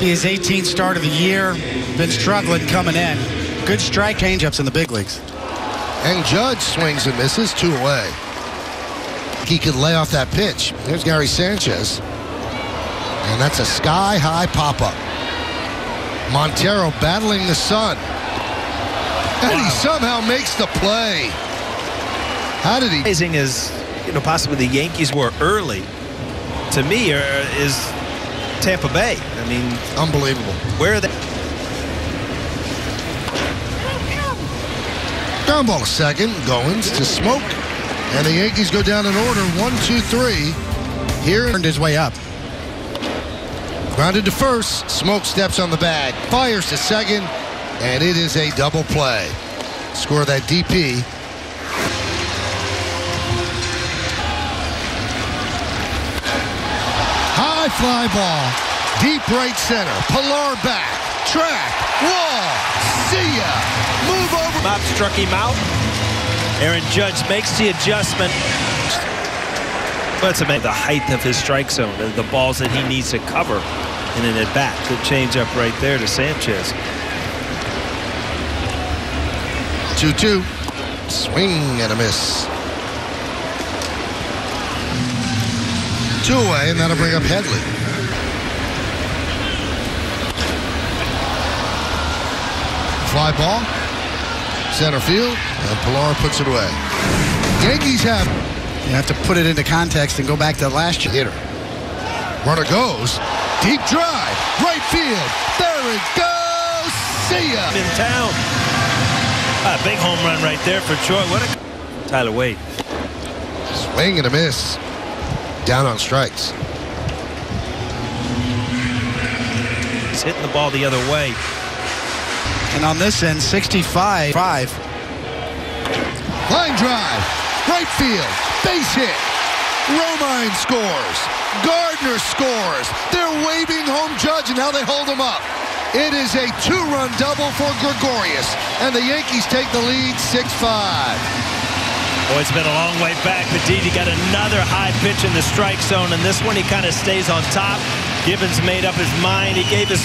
Be his 18th start of the year. Been struggling coming in. Good strike changeups in the big leagues. And Judge swings and misses, two away. He could lay off that pitch. There's Gary Sanchez. And that's a sky-high pop-up. Montero battling the sun. And wow. he somehow makes the play. How did he? Amazing as, you know, possibly the Yankees were early. To me, uh, is Tampa Bay. I mean, unbelievable. Where are they? Down ball a second. Goins to Smoak. And the Yankees go down in order. One, two, three. Here. Turned his way up. Grounded to first. Smoak steps on the bag. Fires to second. And it is a double play. Score that DP. Fly ball. Deep right center. Pilar back. Track. Wall. See ya. Move over. Mop struck him out. Aaron Judge makes the adjustment. It's amazing the height of his strike zone, the balls that he needs to cover in an at bat. Good change up right there to Sanchez. 2 2. Swing and a miss. Two away, and that'll bring up Headley. Fly ball. Center field, and Pilar puts it away. Yankees have. You have to put it into context and go back to last year. Hitter. Runner goes. Deep drive. Right field. There it goes. See ya. In town. A big home run right there for Troy. What a Tyler Wade. Swing and a miss. Down on strikes. He's hitting the ball the other way. And on this end, 65 5. Line drive. Right field. Base hit. Romine scores. Gardner scores. They're waving home judge and how they hold him up. It is a two-run double for Gregorius, and the Yankees take the lead 6-5. Boy, it's been a long way back, but Didi got another high pitch in the strike zone, and this one he kind of stays on top. Gibbons made up his mind. He gave his